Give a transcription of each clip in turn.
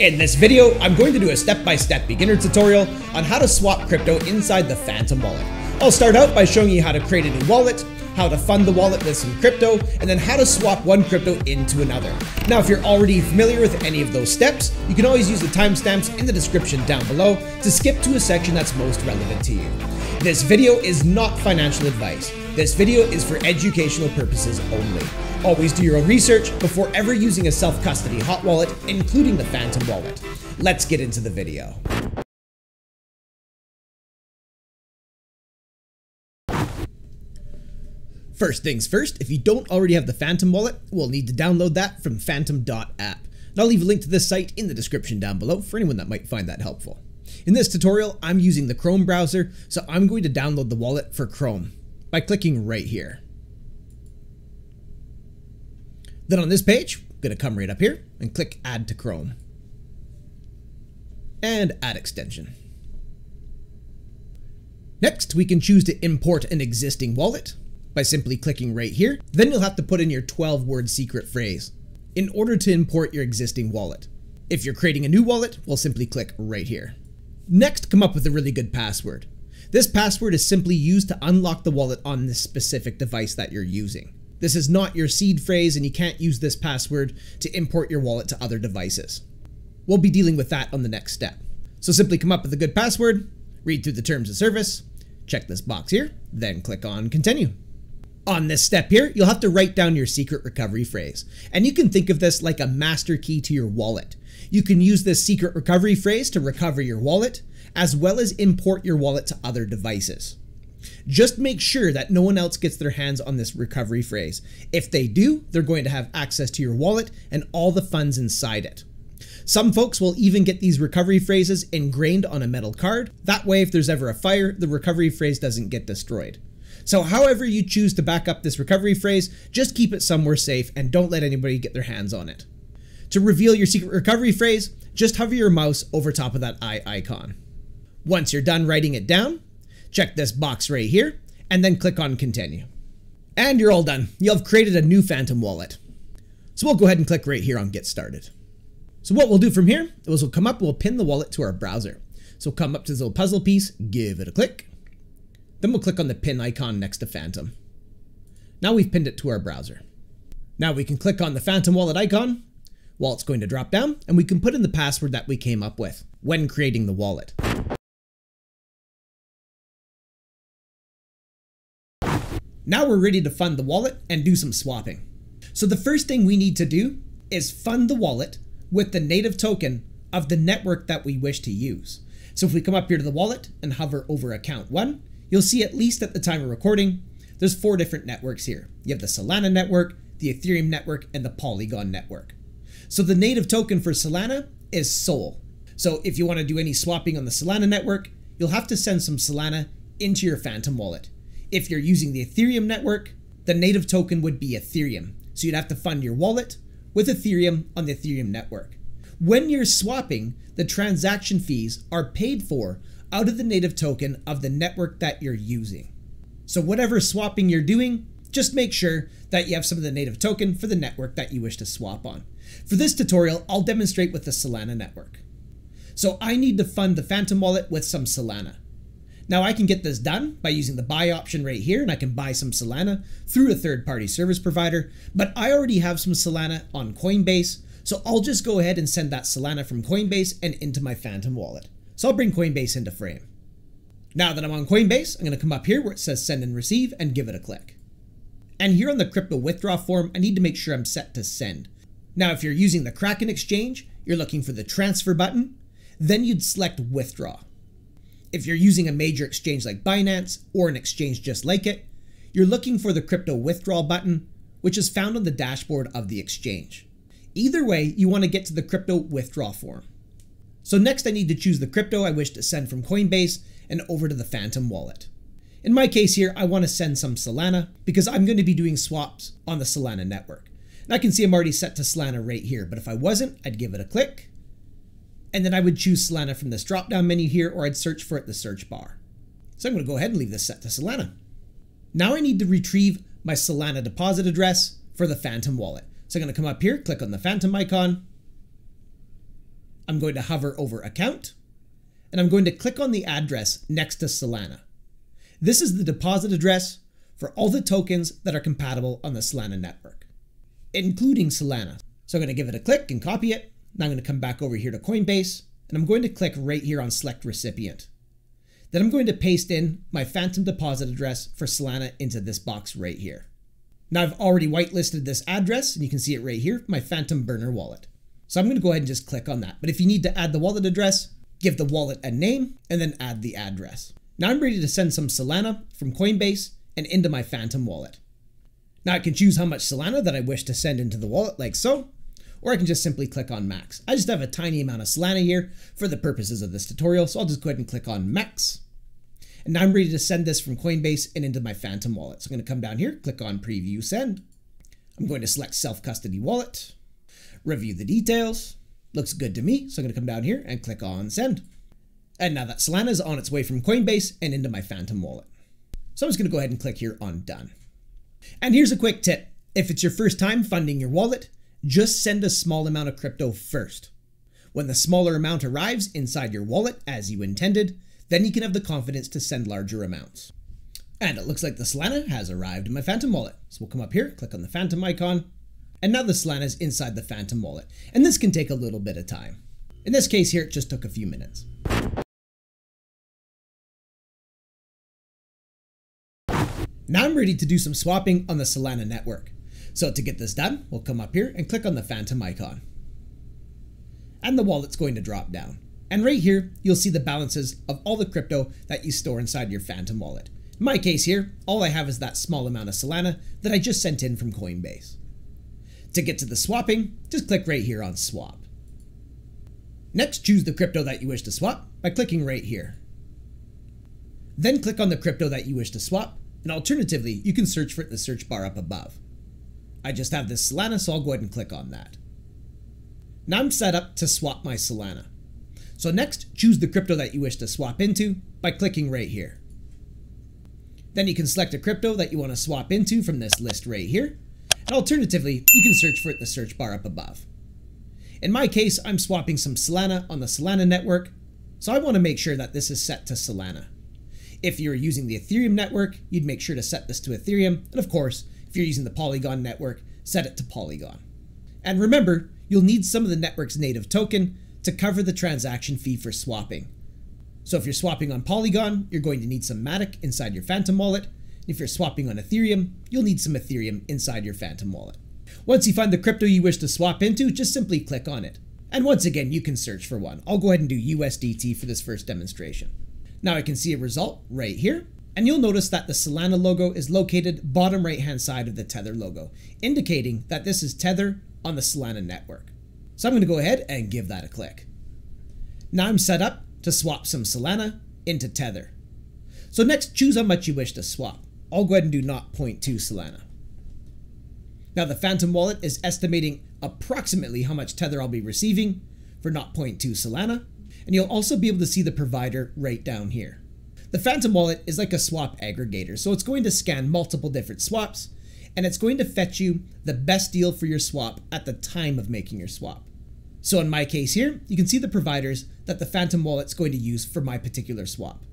In this video, I'm going to do a step-by-step beginner tutorial on how to swap crypto inside the Phantom wallet. I'll start out by showing you how to create a new wallet, how to fund the wallet with some crypto, and then how to swap one crypto into another. Now, if you're already familiar with any of those steps, you can always use the timestamps in the description down below to skip to a section that's most relevant to you. This video is not financial advice. This video is for educational purposes only. Always do your own research before ever using a self-custody hot wallet, including the Phantom wallet. Let's get into the video. First things first, if you don't already have the Phantom wallet, we'll need to download that from phantom.app. And I'll leave a link to this site in the description down below for anyone that might find that helpful. In this tutorial, I'm using the Chrome browser, so I'm going to download the wallet for Chrome by clicking right here. Then on this page, I'm going to come right up here and click Add to Chrome. And Add Extension. Next, we can choose to import an existing wallet by simply clicking right here. Then you'll have to put in your 12-word secret phrase in order to import your existing wallet. If you're creating a new wallet, we'll simply click right here. Next, come up with a really good password. This password is simply used to unlock the wallet on this specific device that you're using. This is not your seed phrase and you can't use this password to import your wallet to other devices. We'll be dealing with that on the next step. So simply come up with a good password, read through the terms of service, check this box here, then click on continue. On this step here, you'll have to write down your secret recovery phrase. And you can think of this like a master key to your wallet. You can use this secret recovery phrase to recover your wallet, as well as import your wallet to other devices. Just make sure that no one else gets their hands on this recovery phrase. If they do, they're going to have access to your wallet and all the funds inside it. Some folks will even get these recovery phrases ingrained on a metal card. That way, if there's ever a fire, the recovery phrase doesn't get destroyed. So however you choose to back up this recovery phrase, just keep it somewhere safe and don't let anybody get their hands on it. To reveal your secret recovery phrase, just hover your mouse over top of that eye icon. Once you're done writing it down, check this box right here, and then click on continue. And you're all done. You'll have created a new Phantom wallet. So we'll go ahead and click right here on get started. So what we'll do from here is we'll come up, we'll pin the wallet to our browser. So come up to this little puzzle piece, give it a click. Then we'll click on the pin icon next to Phantom. Now we've pinned it to our browser. Now we can click on the Phantom wallet icon. Wallet's going to drop down and we can put in the password that we came up with when creating the wallet. Now we're ready to fund the wallet and do some swapping. So the first thing we need to do is fund the wallet with the native token of the network that we wish to use. So if we come up here to the wallet and hover over account one, you'll see at least at the time of recording, there's four different networks here. You have the Solana network, the Ethereum network, and the Polygon network. So the native token for Solana is SOL. So if you want to do any swapping on the Solana network, you'll have to send some Solana into your Phantom wallet. If you're using the Ethereum network, the native token would be Ethereum. So you'd have to fund your wallet with Ethereum on the Ethereum network. When you're swapping, the transaction fees are paid for out of the native token of the network that you're using. So whatever swapping you're doing, just make sure that you have some of the native token for the network that you wish to swap on. For this tutorial, I'll demonstrate with the Solana network. So I need to fund the Phantom wallet with some Solana. Now I can get this done by using the buy option right here and I can buy some Solana through a third-party service provider, but I already have some Solana on Coinbase, so I'll just go ahead and send that Solana from Coinbase and into my Phantom wallet. So I'll bring Coinbase into frame. Now that I'm on Coinbase, I'm going to come up here where it says send and receive and give it a click. And here on the crypto withdraw form, I need to make sure I'm set to send. Now, if you're using the Kraken exchange, you're looking for the transfer button, then you'd select withdraw. If you're using a major exchange like Binance or an exchange just like it, you're looking for the crypto withdrawal button, which is found on the dashboard of the exchange. Either way, you want to get to the crypto withdrawal form. So next I need to choose the crypto I wish to send from Coinbase and over to the Phantom wallet. In my case here, I want to send some Solana because I'm going to be doing swaps on the Solana network. And I can see I'm already set to Solana right here, but if I wasn't, I'd give it a click and then I would choose Solana from this drop down menu here, or I'd search for it in the search bar. So I'm going to go ahead and leave this set to Solana. Now I need to retrieve my Solana deposit address for the Phantom wallet. So I'm going to come up here, click on the Phantom icon, I'm going to hover over account and I'm going to click on the address next to Solana. This is the deposit address for all the tokens that are compatible on the Solana network, including Solana. So I'm going to give it a click and copy it. Now I'm going to come back over here to Coinbase and I'm going to click right here on select recipient. Then I'm going to paste in my phantom deposit address for Solana into this box right here. Now I've already whitelisted this address and you can see it right here, my phantom burner wallet. So I'm going to go ahead and just click on that. But if you need to add the wallet address, give the wallet a name and then add the address. Now I'm ready to send some Solana from Coinbase and into my phantom wallet. Now I can choose how much Solana that I wish to send into the wallet like so, or I can just simply click on max. I just have a tiny amount of Solana here for the purposes of this tutorial, so I'll just go ahead and click on max. And now I'm ready to send this from Coinbase and into my Phantom wallet. So I'm going to come down here, click on preview send. I'm going to select self-custody wallet, review the details. Looks good to me, so I'm going to come down here and click on send. And now that Solana is on its way from Coinbase and into my Phantom wallet. So I'm just going to go ahead and click here on done. And here's a quick tip. If it's your first time funding your wallet, just send a small amount of crypto first. When the smaller amount arrives inside your wallet as you intended, then you can have the confidence to send larger amounts. And it looks like the Solana has arrived in my Phantom wallet. So we'll come up here, click on the Phantom icon, and now the Solana is inside the Phantom wallet. And this can take a little bit of time. In this case here, it just took a few minutes. Now I'm ready to do some swapping on the Solana network. So to get this done, we'll come up here and click on the Phantom icon. And the wallet's going to drop down. And right here, you'll see the balances of all the crypto that you store inside your Phantom wallet. In my case here, all I have is that small amount of Solana that I just sent in from Coinbase. To get to the swapping, just click right here on swap. Next, choose the crypto that you wish to swap by clicking right here. Then click on the crypto that you wish to swap, and alternatively, you can search for it in the search bar up above. I just have this Solana, so I'll go ahead and click on that. Now I'm set up to swap my Solana. So next, choose the crypto that you wish to swap into by clicking right here. Then you can select a crypto that you want to swap into from this list right here. And alternatively, you can search for it in the search bar up above. In my case, I'm swapping some Solana on the Solana network, so I want to make sure that this is set to Solana. If you're using the Ethereum network, you'd make sure to set this to Ethereum, and of course, if you're using the Polygon network, set it to Polygon. And remember, you'll need some of the network's native token to cover the transaction fee for swapping. So if you're swapping on Polygon, you're going to need some Matic inside your Phantom wallet. If you're swapping on Ethereum, you'll need some Ethereum inside your Phantom wallet. Once you find the crypto you wish to swap into, just simply click on it. And once again, you can search for one. I'll go ahead and do USDT for this first demonstration. Now I can see a result right here. And you'll notice that the Solana logo is located bottom right hand side of the Tether logo, indicating that this is Tether on the Solana network. So I'm going to go ahead and give that a click. Now I'm set up to swap some Solana into Tether. So next, choose how much you wish to swap. I'll go ahead and do 0.2 Solana. Now the Phantom wallet is estimating approximately how much Tether I'll be receiving for 0.2 Solana, and you'll also be able to see the provider right down here. The Phantom wallet is like a swap aggregator, so it's going to scan multiple different swaps, and it's going to fetch you the best deal for your swap at the time of making your swap. So in my case here, you can see the providers that the Phantom wallet's going to use for my particular swap.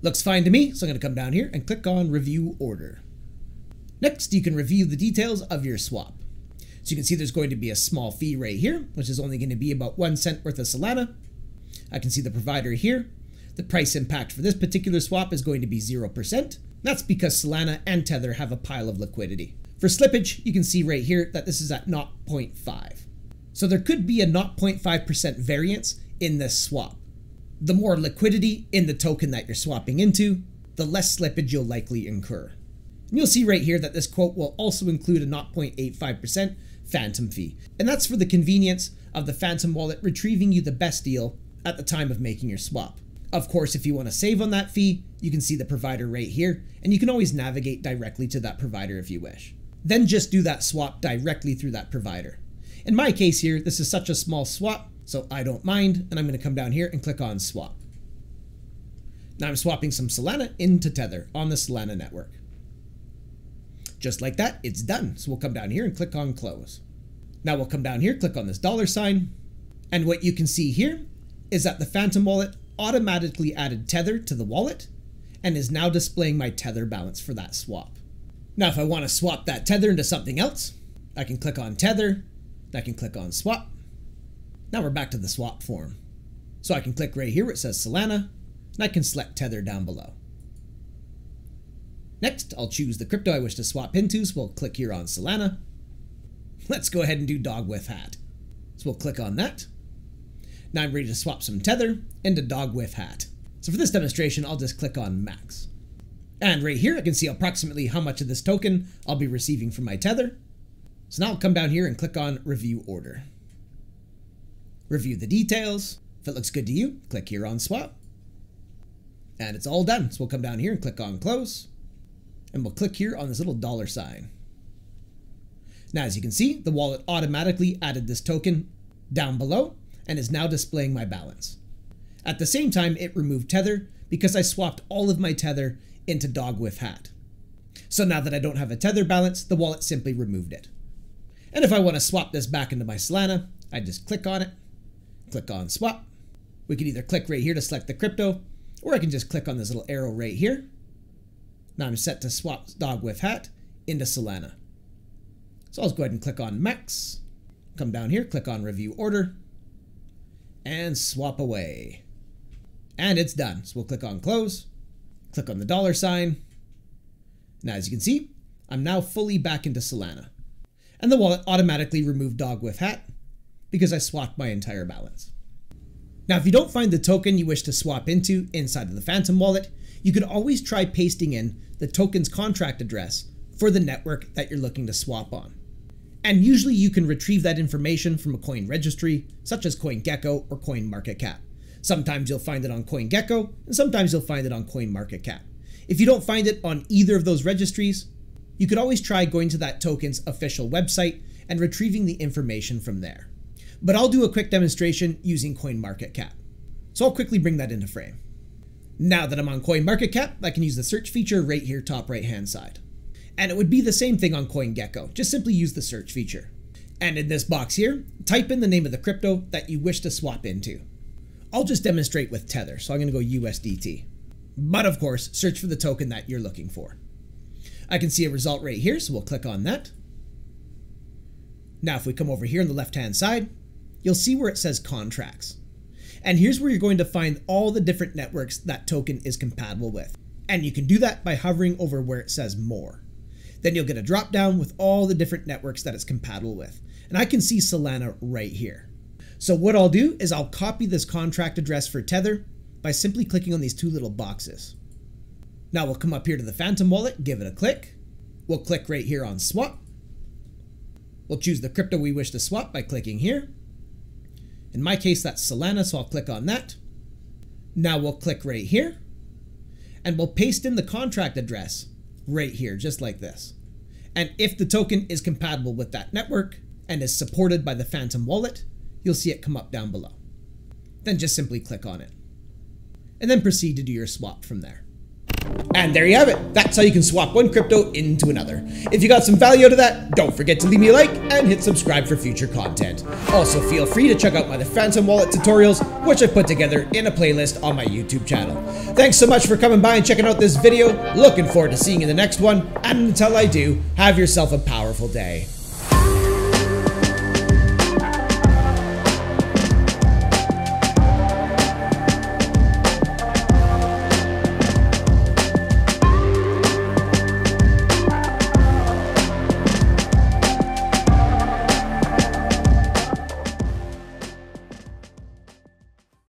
Looks fine to me, so I'm going to come down here and click on Review Order. Next, you can review the details of your swap. So you can see there's going to be a small fee right here, which is only going to be about one cent worth of Solana. I can see the provider here, the price impact for this particular swap is going to be 0%. That's because Solana and Tether have a pile of liquidity. For slippage, you can see right here that this is at 0.5. So there could be a 0.5% variance in this swap. The more liquidity in the token that you're swapping into, the less slippage you'll likely incur. And you'll see right here that this quote will also include a 0.85% phantom fee. And that's for the convenience of the phantom wallet retrieving you the best deal at the time of making your swap. Of course, if you want to save on that fee, you can see the provider right here, and you can always navigate directly to that provider if you wish. Then just do that swap directly through that provider. In my case here, this is such a small swap, so I don't mind, and I'm going to come down here and click on swap. Now I'm swapping some Solana into Tether on the Solana network. Just like that, it's done. So we'll come down here and click on close. Now we'll come down here, click on this dollar sign, And what you can see here is that the Phantom wallet automatically added Tether to the wallet and is now displaying my Tether balance for that swap. Now, if I want to swap that Tether into something else, I can click on Tether, I can click on Swap. Now we're back to the swap form. So I can click right here where it says Solana, and I can select Tether down below. Next, I'll choose the crypto I wish to swap into, so we'll click here on Solana. Let's go ahead and do dogwifhat. So we'll click on that. Now I'm ready to swap some Tether into dogwifhat. So for this demonstration, I'll just click on max. And right here, I can see approximately how much of this token I'll be receiving from my Tether. So now I'll come down here and click on review order. Review the details. If it looks good to you, click here on swap. And it's all done. So we'll come down here and click on close. And we'll click here on this little dollar sign. Now, as you can see, the wallet automatically added this token down below and is now displaying my balance. At the same time, it removed Tether because I swapped all of my Tether into dogwifhat. So now that I don't have a Tether balance, the wallet simply removed it. And if I want to swap this back into my Solana, I just click on it, click on swap. We can either click right here to select the crypto, or I can just click on this little arrow right here. Now I'm set to swap dogwifhat into Solana. So I'll just go ahead and click on max, come down here, click on review order, and swap away. And it's done. So we'll click on close, click on the dollar sign. Now, as you can see, I'm now fully back into Solana. And the wallet automatically removed dogwifhat because I swapped my entire balance. Now, if you don't find the token you wish to swap into inside of the Phantom wallet, you could always try pasting in the token's contract address for the network that you're looking to swap on. And usually you can retrieve that information from a coin registry, such as CoinGecko or CoinMarketCap. Sometimes you'll find it on CoinGecko, and sometimes you'll find it on CoinMarketCap. If you don't find it on either of those registries, you could always try going to that token's official website and retrieving the information from there. But I'll do a quick demonstration using CoinMarketCap. So I'll quickly bring that into frame. Now that I'm on CoinMarketCap, I can use the search feature right here top right hand side. And it would be the same thing on CoinGecko, just simply use the search feature. And in this box here, type in the name of the crypto that you wish to swap into. I'll just demonstrate with Tether, so I'm going to go USDT. But of course, search for the token that you're looking for. I can see a result right here, so we'll click on that. Now if we come over here on the left hand side, you'll see where it says contracts. And here's where you're going to find all the different networks that token is compatible with. And you can do that by hovering over where it says more. Then you'll get a drop down with all the different networks that it's compatible with. And I can see Solana right here. So what I'll do is I'll copy this contract address for Tether by simply clicking on these two little boxes. Now we'll come up here to the Phantom wallet, give it a click. We'll click right here on swap. We'll choose the crypto we wish to swap by clicking here. In my case, that's Solana, so I'll click on that. Now we'll click right here and we'll paste in the contract address right here, just like this. And if the token is compatible with that network and is supported by the Phantom wallet, you'll see it come up down below. Then just simply click on it. And then proceed to do your swap from there. And there you have it. That's how you can swap one crypto into another. If you got some value out of that, don't forget to leave me a like and hit subscribe for future content. Also, feel free to check out my Phantom Wallet tutorials, which I put together in a playlist on my YouTube channel. Thanks so much for coming by and checking out this video. Looking forward to seeing you in the next one. And until I do, have yourself a powerful day.